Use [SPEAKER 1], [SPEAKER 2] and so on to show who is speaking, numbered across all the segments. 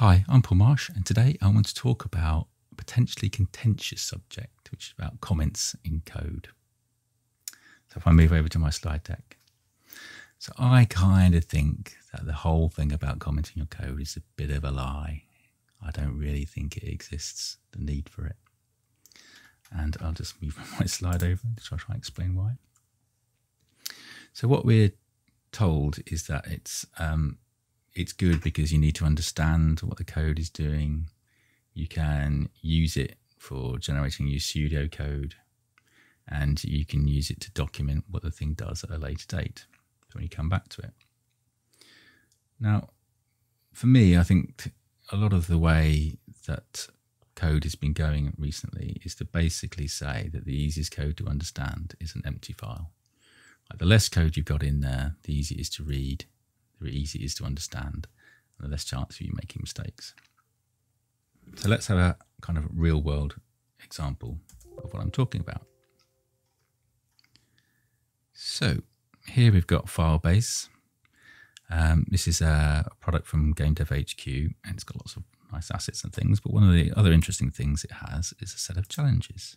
[SPEAKER 1] Hi, I'm Paul Marsh, and today I want to talk about a potentially contentious subject, which is about comments in code. So if I move over to my slide deck. So I kind of think that the whole thing about commenting your code is a bit of a lie. I don't really think it exists, the need for it. And I'll just move my slide over to try to explain why. So what we're told is that it's um, it's good because you need to understand what the code is doing. You can use it for generating your pseudo code, and you can use it to document what the thing does at a later date when you come back to it. Now, for me, I think a lot of the way that code has been going recently is to basically say that the easiest code to understand is an empty file. Like the less code you've got in there, the easier it is to read, the easier it is to understand, and the less chance of you making mistakes. So let's have a kind of real world example of what I'm talking about. So here we've got Filebase. Um, this is a product from Game Dev HQ and it's got lots of nice assets and things. But one of the other interesting things it has is a set of challenges.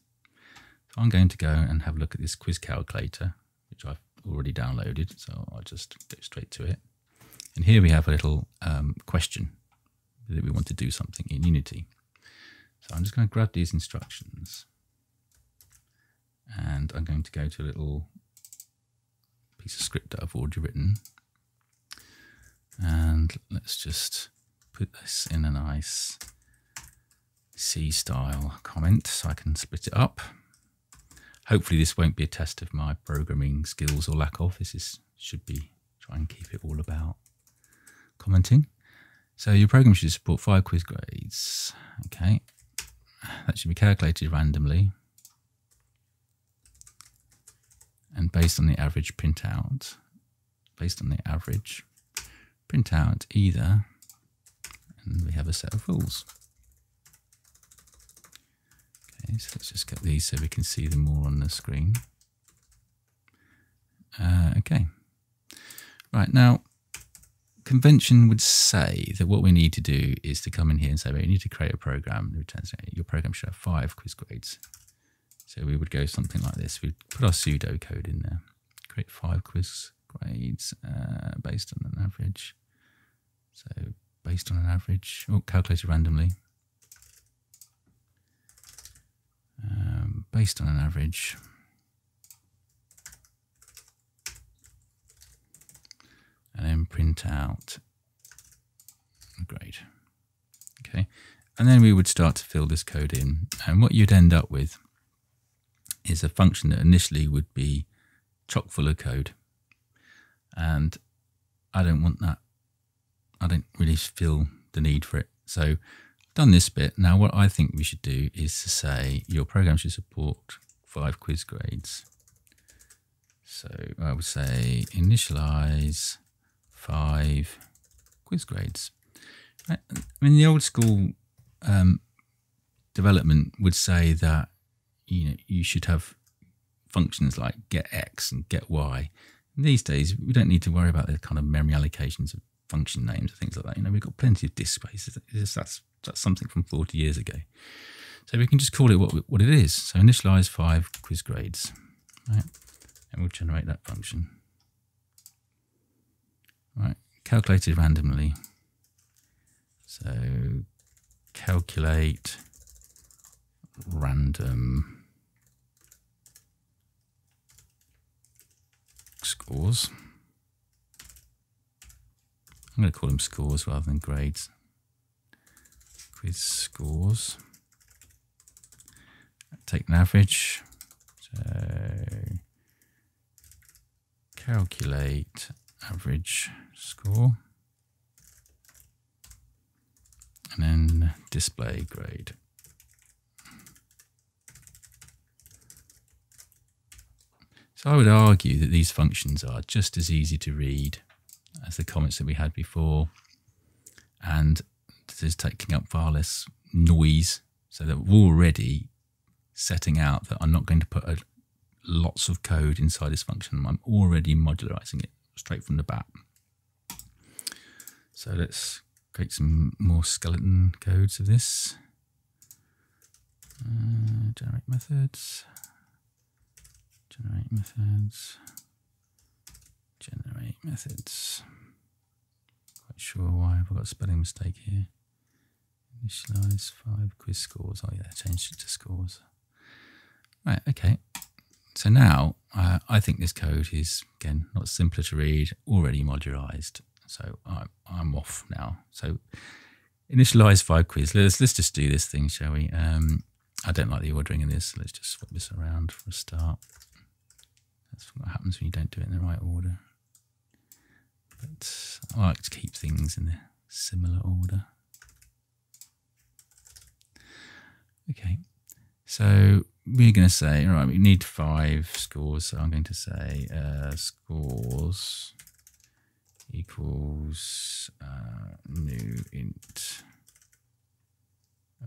[SPEAKER 1] So I'm going to go and have a look at this quiz calculator, which I've already downloaded. So I'll just go straight to it. And here we have a little um, question that we want to do something in Unity. So I'm just going to grab these instructions and I'm going to go to a little piece of script that I've already written. And let's just put this in a nice C style comment so I can split it up. Hopefully this won't be a test of my programming skills or lack of. This is should be try and keep it all about commenting. So your program should support five quiz grades. Okay. That should be calculated randomly and based on the average printout, based on the average, printout either, and we have a set of rules. Okay, so let's just get these so we can see them more on the screen. Uh, okay. Right, now, convention would say that what we need to do is to come in here and say, well, you need to create a program your program should have five quiz grades. So we would go something like this. We'd put our pseudo code in there, create five quiz grades uh, based on an average. So based on an average, oh, calculated randomly. Um, based on an average. And then print out grade. Okay. And then we would start to fill this code in. And what you'd end up with is a function that initially would be chock full of code. And I don't want that. I don't really feel the need for it. So I've done this bit. Now what I think we should do is to say your program should support five quiz grades. So I would say initialize five quiz grades. I mean, the old school um, development would say that you know you should have functions like get x and get y. And these days, we don't need to worry about the kind of memory allocations of function names and things like that. You know, we've got plenty of disk space. That's that's something from 40 years ago. So we can just call it what what it is. So initialize five quiz grades, right? And we'll generate that function. Right, calculated randomly. So calculate random scores. I'm going to call them scores rather than grades. Quiz scores. Take an average. So calculate average score. And then display grade. So I would argue that these functions are just as easy to read as the comments that we had before. And this is taking up far less noise so that we're already setting out that I'm not going to put a, lots of code inside this function. I'm already modularizing it straight from the bat. So let's create some more skeleton codes of this. Uh, generate methods. Generate methods. Generate methods. Quite sure why I've got a spelling mistake here. Initialize five quiz scores. Oh yeah, changed it to scores. Right, okay. So now uh, I think this code is, again, not simpler to read, already modularized. So I'm, I'm off now. So initialize five quiz. Let's, let's just do this thing, shall we? Um, I don't like the ordering of this. let's just swap this around for a start. That's what happens when you don't do it in the right order. But I like to keep things in a similar order. Okay, so we're going to say, all right, we need five scores. So I'm going to say uh, scores equals uh, new int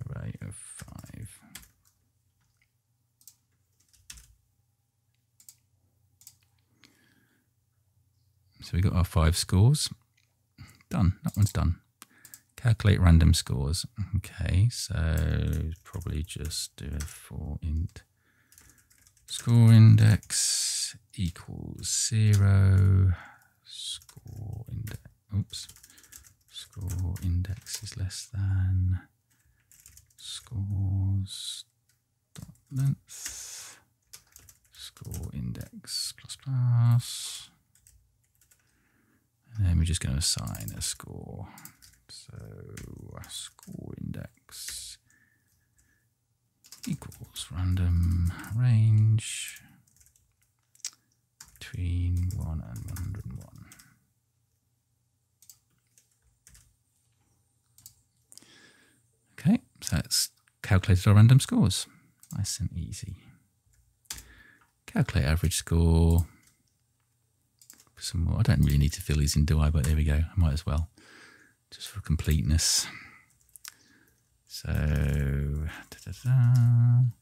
[SPEAKER 1] array of five. So we got our five scores. Done. That one's done. Calculate random scores. Okay, so probably just do a for int score index equals zero. Score index. Oops. Score index is less than scores dot length score index plus plus and then we're just going to assign a score so score index equals random range between 1 and 101. Okay, so that's calculated our random scores. Nice and easy. Calculate average score. Some more. I don't really need to fill these in, do I? But there we go. I might as well just for completeness. So, da -da -da.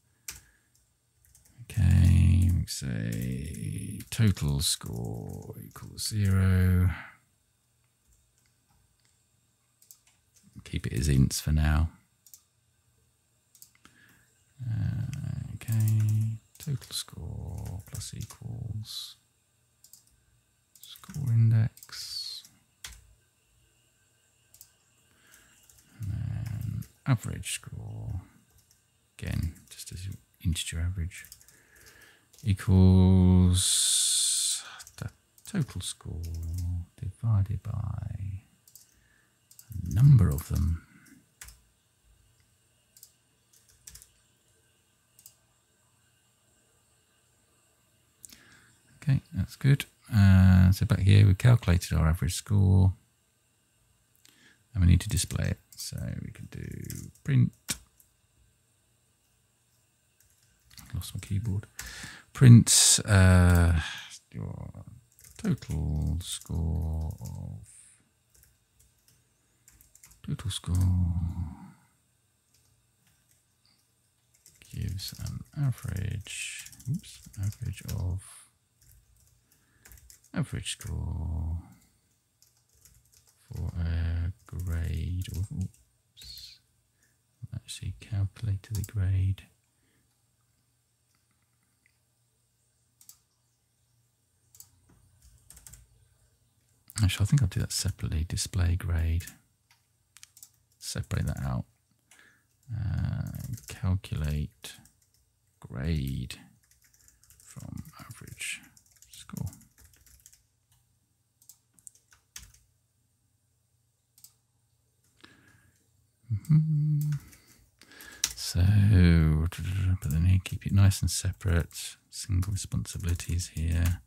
[SPEAKER 1] okay, we say total score equals zero. Keep it as ints for now. Uh, okay, total score plus equals score index. Average score, again, just as integer average, equals the total score divided by a number of them. Okay, that's good. Uh, so back here, we calculated our average score and we need to display it. So we can do print. Lost my keyboard. Print uh, your total score of total score gives an average oops average of average score for a Oops. Actually, calculate the grade. Actually, I think I'll do that separately. Display grade. Separate that out. Uh, calculate grade from average score. Mm-hmm. So, but then here, keep it nice and separate. Single responsibilities here.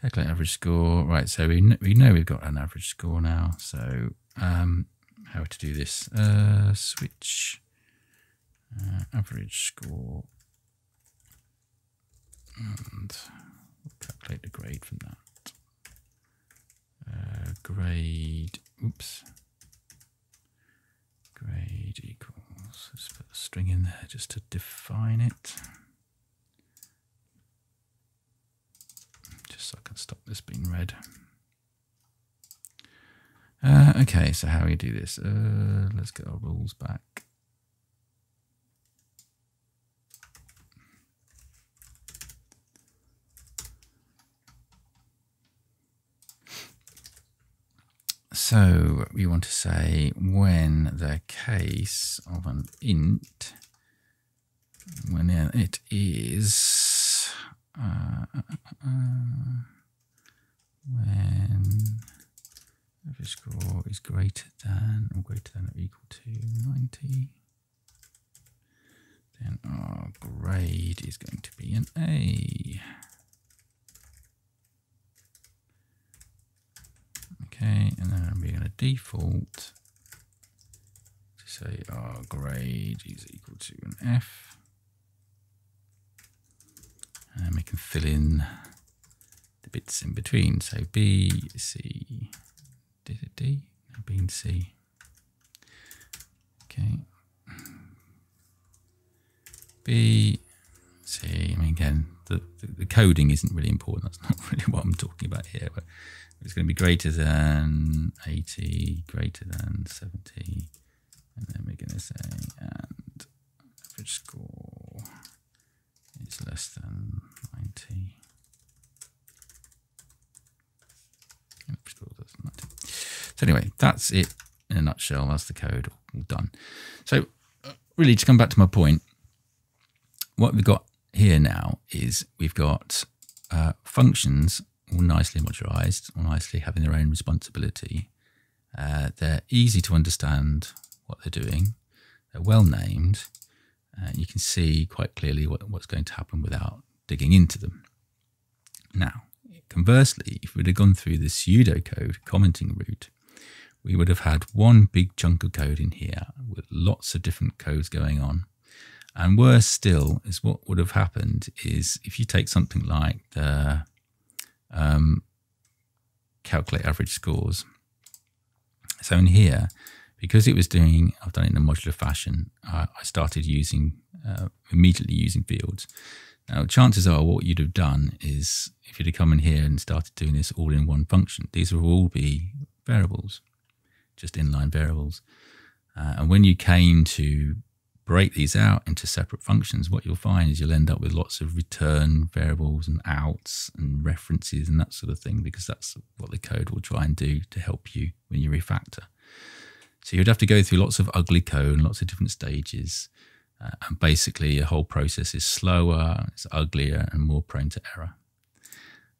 [SPEAKER 1] Calculate average score. Right, so we, we know we've got an average score now. So, um, how to do this? Uh, switch uh, average score and calculate the grade from that. Uh, grade, oops, grade equals, let's put a string in there just to define it. Just so I can stop this being read. Uh, okay, so how do we do this? Uh, let's get our rules back. So we want to say when the case of an int, when it is, uh, uh, when every score is greater than or greater than or equal to 90, then our grade is going to be an A. Okay, and default to say our grade is equal to an F. And we can fill in the bits in between. So B, C, and C. Okay. B, C, I mean, again, the, the, coding isn't really important. That's not really what I'm talking about here, but it's going to be greater than 80, greater than 70. And then we're going to say, and average score is less than 90. So anyway, that's it in a nutshell. That's the code all done. So uh, really to come back to my point, what we've got here now is we've got uh, functions all nicely modularized, all nicely having their own responsibility. Uh, they're easy to understand what they're doing. They're well named. Uh, you can see quite clearly what, what's going to happen without digging into them. Now, conversely, if we'd have gone through the pseudocode commenting route, we would have had one big chunk of code in here with lots of different codes going on. And worse still is what would have happened is if you take something like the um, calculate average scores. So in here, because it was doing, I've done it in a modular fashion, I, I started using, uh, immediately using fields. Now, chances are what you'd have done is if you'd have come in here and started doing this all in one function, these would all be variables, just inline variables. Uh, and when you came to break these out into separate functions, what you'll find is you'll end up with lots of return variables and outs and references and that sort of thing, because that's what the code will try and do to help you when you refactor. So you'd have to go through lots of ugly code and lots of different stages. Uh, and basically, the whole process is slower, it's uglier, and more prone to error.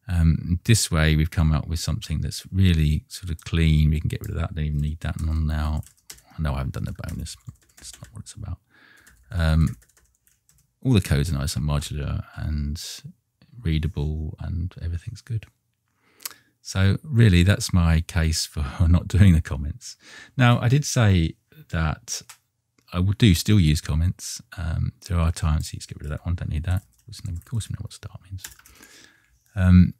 [SPEAKER 1] Um, this way, we've come up with something that's really sort of clean. We can get rid of that. Don't even need that one now. I know I haven't done the bonus, but not what it's about. Um, all the codes nice and modular and readable, and everything's good. So really, that's my case for not doing the comments. Now, I did say that I would do still use comments. Um, there are times, let's get rid of that one, don't need that. Of course, we know what start means. Um,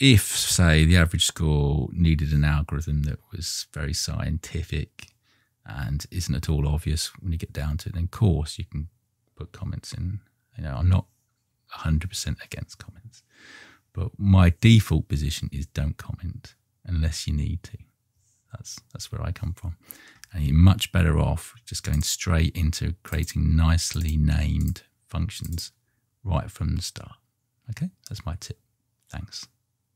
[SPEAKER 1] if, say, the average score needed an algorithm that was very scientific and isn't at all obvious when you get down to it, then of course you can put comments in. You know, I'm not 100% against comments, but my default position is don't comment unless you need to. That's that's where I come from, and you're much better off just going straight into creating nicely named functions right from the start. Okay, that's my tip. Thanks.